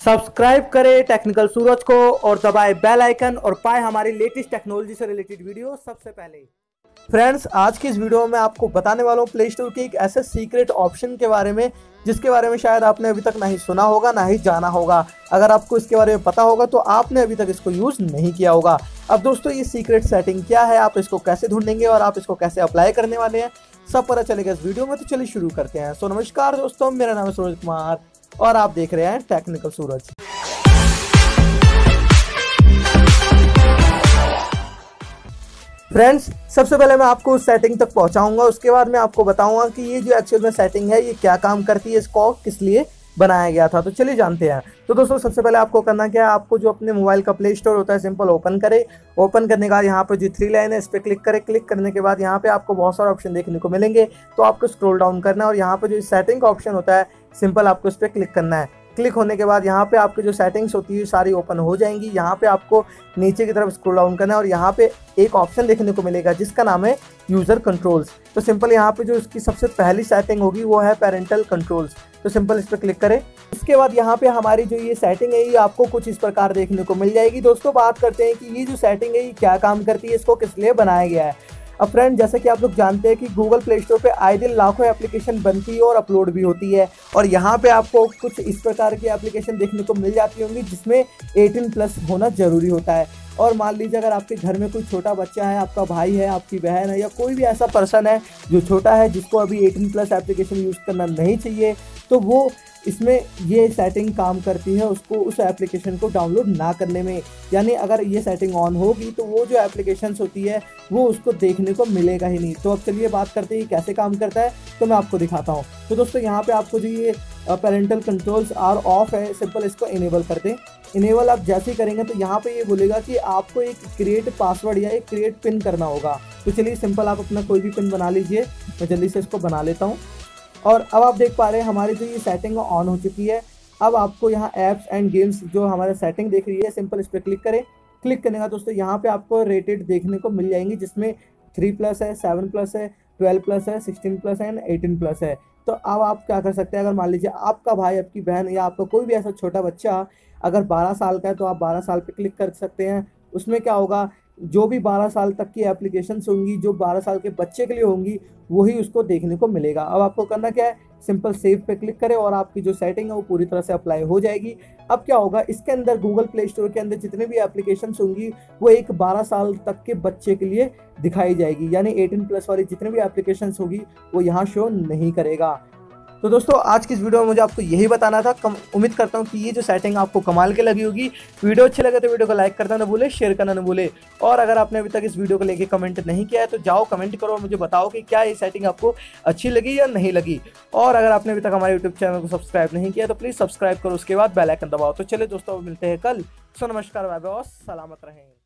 Subscribe करें technical सूरज को और दबाए बेल आइकन और पाए हमारी लेटेस्ट टेक्नोलॉजी से रिलेटेड वीडियो सबसे पहले। फ्रेंड्स आज की इस वीडियो में आपको बताने वाला हूँ प्ले स्टोर के एक ऐसे सीक्रेट ऑप्शन के बारे में, जिसके बारे में शायद आपने अभी तक नहीं सुना होगा, ना ही जाना होगा। अगर आपको इसके बारे में पता होगा तो आपने अभी तक इसको यूज़ नहीं किया होगा। अब दोस्तों, ये सीक्रेट सेटिंग क्या है? आप इसको कैसे ढूंढेंगे और आप इसको कैसे अप्लाई करने वाले हैं? सब पता चलेगा इस वीडियो में तो चलिए शुरू करते हैं। सो नमस्कार दोस्तों, मेरा नाम है सूरज कुमार। और आप देख रहे हैं टेक्निकल सूरज फ्रेंड्स सबसे पहले मैं आपको उस सेटिंग तक पहुंचाऊँगा, उसके बाद मैं आपको बताऊँगा कि ये जो एक्चुअल में सेटिंग है, ये क्या काम करती है, इसको किस लिए बनाया गया था। तो चलिए जानते हैं। तो दोस्तों, सबसे पहले आपको करना क्या है, आपको जो अपने मोबाइल का प्ले स्टोर होता है सिंपल ओपन करें। ओपन करने के बाद यहाँ पर जो थ्री लाइन है, इस पर क्लिक करें। क्लिक करने के बाद यहाँ पे आपको बहुत सारे ऑप्शन देखने को मिलेंगे। तो आपको स्क्रोल डाउन करना है और यहाँ पर जो सेटिंग का ऑप्शन होता है सिंपल आपको इस पर क्लिक करना है। क्लिक होने के बाद यहाँ पे आपकी जो सेटिंग्स होती है, सारी ओपन हो जाएँगी। यहाँ पे आपको नीचे की तरफ़ स्क्रॉल डाउन करना है और यहाँ पे एक ऑप्शन देखने को मिलेगा जिसका नाम है यूज़र कंट्रोल्स। तो सिंपल यहाँ पे जो इसकी सबसे पहली सेटिंग होगी वो है पेरेंटल कंट्रोल्स। तो सिंपल इस पर क्लिक करें। इसके बाद यहाँ पे हमारी जो ये सेटिंग है, ये आपको कुछ इस प्रकार देखने को मिल जाएगी। दोस्तों, बात करते हैं कि ये जो सेटिंग है, ये क्या काम करती है, इसको किस लिए बनाया गया है? अब फ्रेंड जैसे कि आप लोग जानते हैं कि गूगल प्ले स्टोर पे आए दिन लाखों एप्लीकेशन बनती है और अपलोड भी होती है। और यहाँ पे आपको कुछ इस प्रकार की एप्लीकेशन देखने को मिल जाती होंगी, जिसमें 18 प्लस होना ज़रूरी होता है। और मान लीजिए अगर आपके घर में कोई छोटा बच्चा है, आपका भाई है, आपकी बहन है या कोई भी ऐसा पर्सन है जो छोटा है, जिसको अभी 18 प्लस एप्लीकेशन यूज़ करना नहीं चाहिए तो वो इसमें ये सेटिंग काम करती है, उसको उस एप्लीकेशन को डाउनलोड ना करने में। यानी अगर ये सेटिंग ऑन होगी तो वो जो एप्लीकेशन होती है, वो उसको देखने को मिलेगा ही नहीं। तो अब चलिए बात करते हैं कैसे काम करता है तो मैं आपको दिखाता हूँ। तो दोस्तों, यहाँ पे आपको जो ये पेरेंटल कंट्रोल्स आर ऑफ़ है सिंपल इसको इनेबल कर दें इनेबल आप जैसे ही करेंगे तो यहाँ पे ये बोलेगा कि आपको एक क्रिएट पासवर्ड या एक क्रिएट पिन करना होगा। तो चलिए सिंपल आप अपना कोई भी पिन बना लीजिए। मैं जल्दी से इसको बना लेता हूँ। और अब आप देख पा रहे हैं, हमारी जो ये सेटिंग ऑन हो चुकी है। अब आपको यहाँ ऐप्स एंड गेम्स जो हमारे सेटिंग देख रही है सिंपल इस पर क्लिक करें। क्लिक करने का दोस्तों, यहाँ पे आपको रेटेड देखने को मिल जाएँगी, जिसमें थ्री प्लस है सेवन प्लस है ट्वेल्व प्लस है सिक्सटीन प्लस है एंड एटीन प्लस है। तो अब आप क्या कर सकते हैं, अगर मान लीजिए आपका भाई, आपकी बहन या आपका कोई भी ऐसा छोटा बच्चा अगर 12 साल का है तो आप 12 साल पे क्लिक कर सकते हैं। उसमें क्या होगा जो भी 12 साल तक की एप्लीकेशन होंगी, जो 12 साल के बच्चे के लिए होंगी, वही उसको देखने को मिलेगा। अब आपको करना क्या है? सिंपल सेव पे क्लिक करें और आपकी जो सेटिंग है वो पूरी तरह से अप्लाई हो जाएगी। अब क्या होगा? इसके अंदर गूगल प्ले स्टोर के अंदर जितने भी एप्लीकेशन होंगी, वो एक 12 साल तक के बच्चे के लिए दिखाई जाएगी। यानी 18 प्लस वाली जितने भी एप्लीकेशन होगी, वो यहाँ शो नहीं करेगा। तो दोस्तों, आज की इस वीडियो में मुझे आपको यही बताना था। कम, उम्मीद करता हूँ कि ये जो सेटिंग आपको कमाल के लगी होगी। वीडियो अच्छी लगे तो वीडियो को लाइक करना ना भूले शेयर करना ना भूले। और अगर आपने अभी तक इस वीडियो को लेकर कमेंट नहीं किया है तो जाओ कमेंट करो और मुझे बताओ कि क्या ये सेटिंग आपको अच्छी लगी या नहीं लगी। और अगर आपने अभी तक हमारे यूट्यूब चैनल को सब्सक्राइब नहीं किया तो प्लीज़ सब्सक्राइब करो, उसके बाद बेलाइकन दबाओ। तो चले दोस्तों, मिलते हैं कल। सो नमस्कार बाय और सलामत रहें।